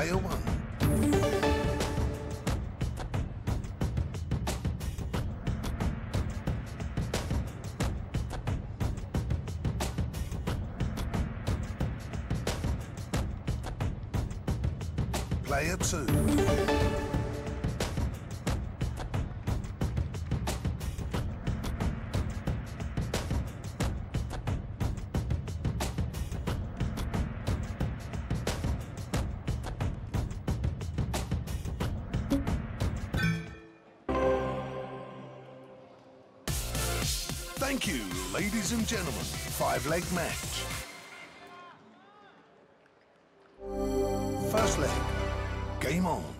Player one. Player two. Five leg match. First leg. Game on.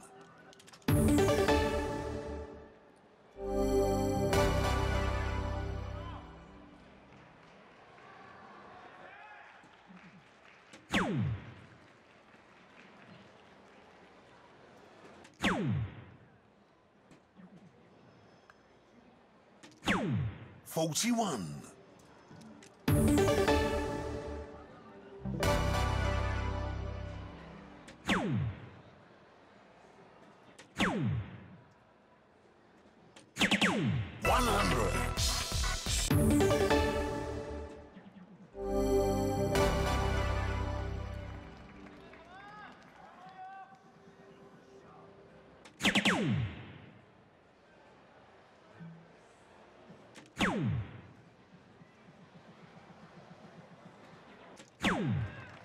Forty-one. One hundred.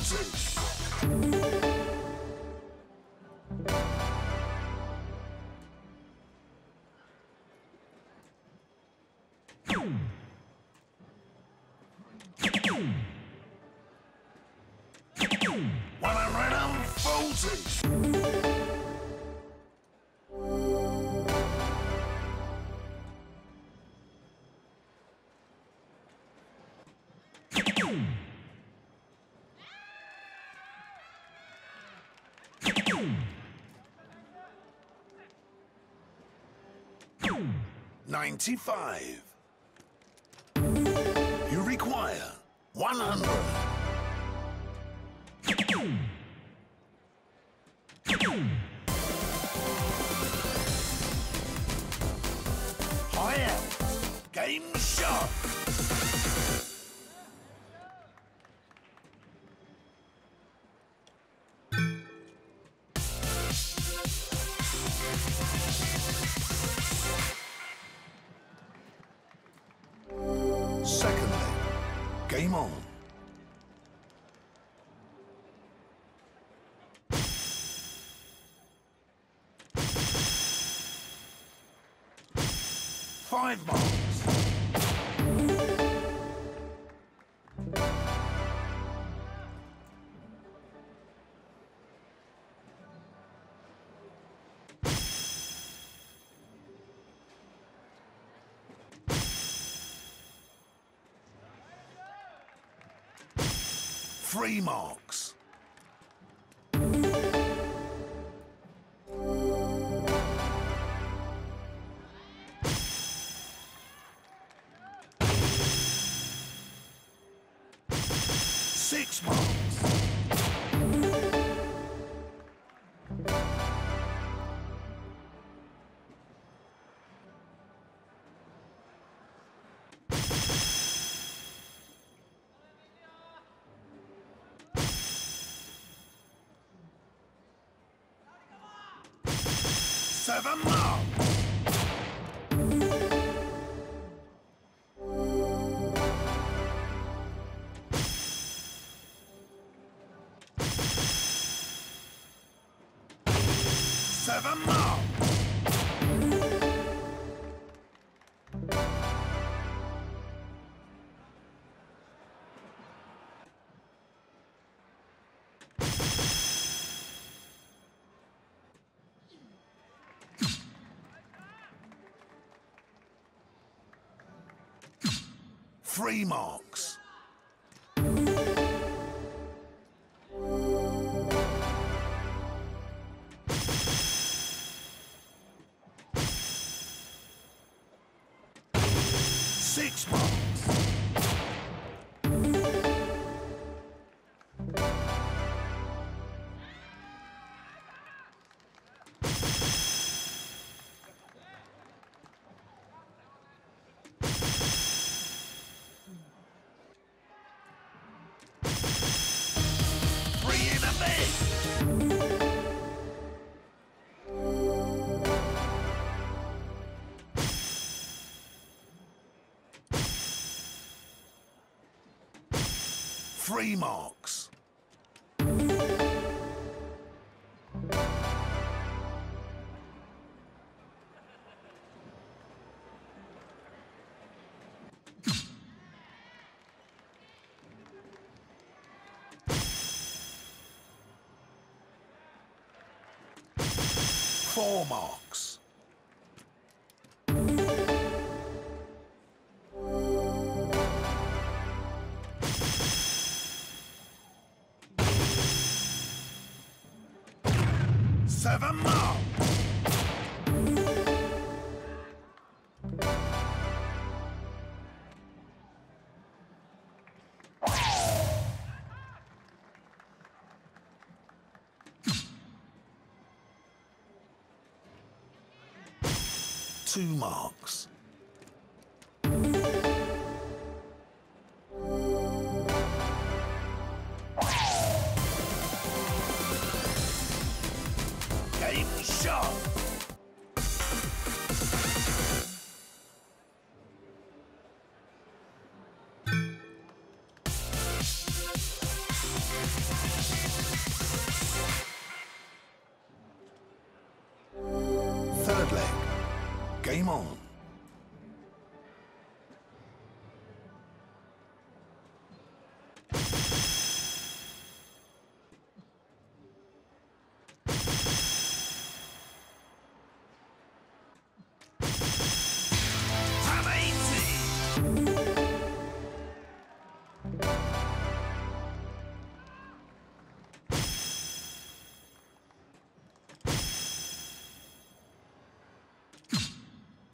and forty. One hundred 95. You require 100. Game on. Five balls. Three Seven marks. Seven marks. Three marks. Six marks. Three marks. Four marks. Seven more! Two marks. Game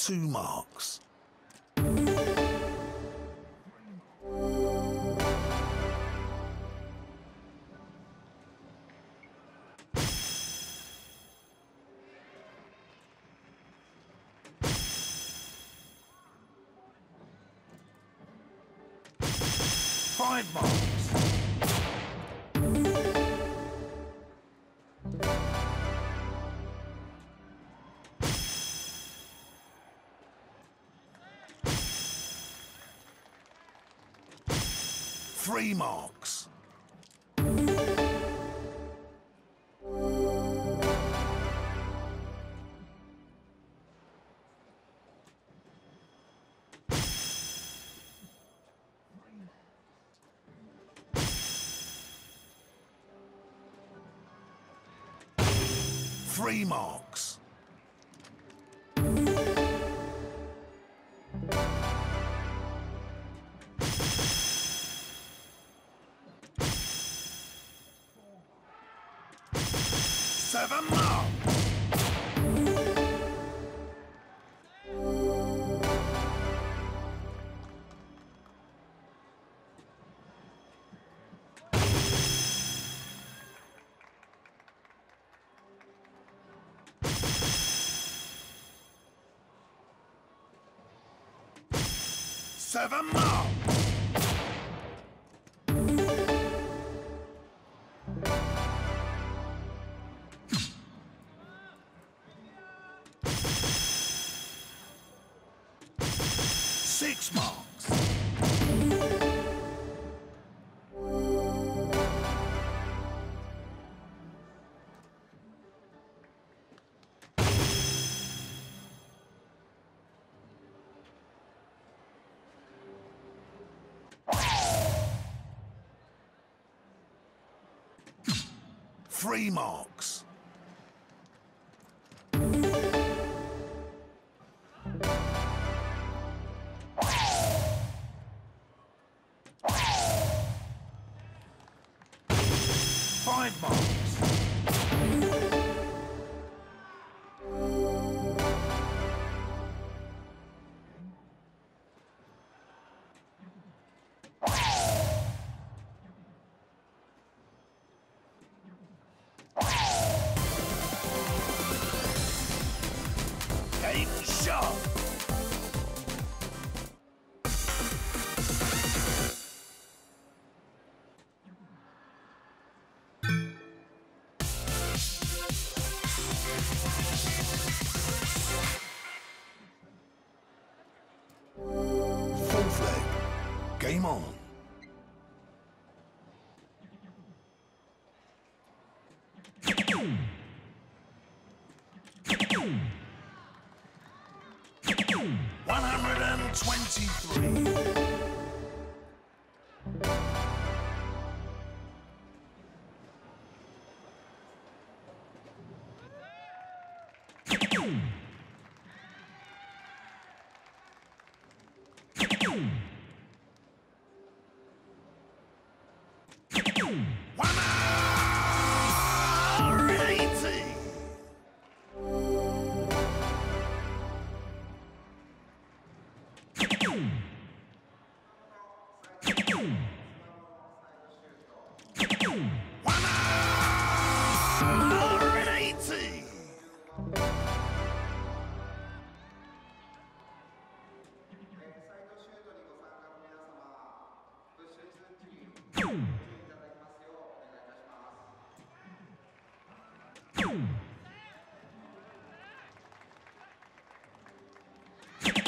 Two marks. Five marks. Three marks. Three marks. Seven. Seven more. Six marks. Three marks. Five marks. Game on. One hundred and twenty-three. Boom!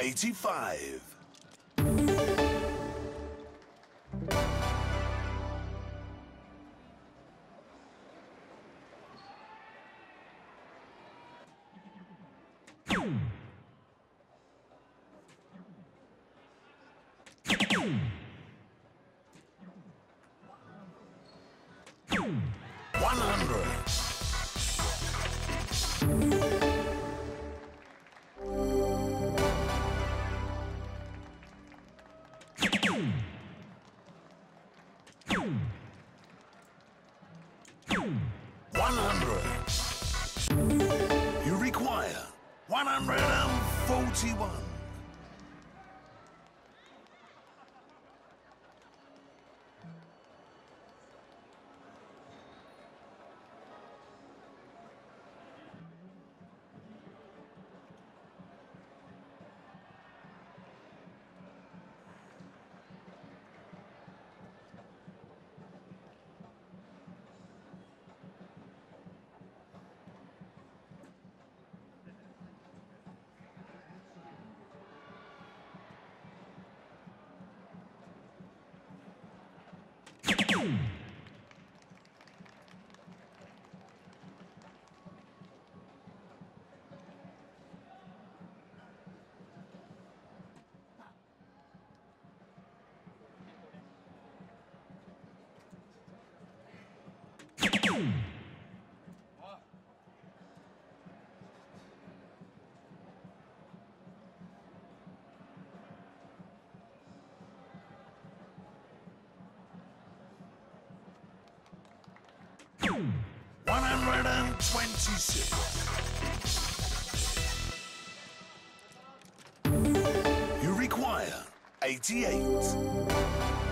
85. 126. You require 88.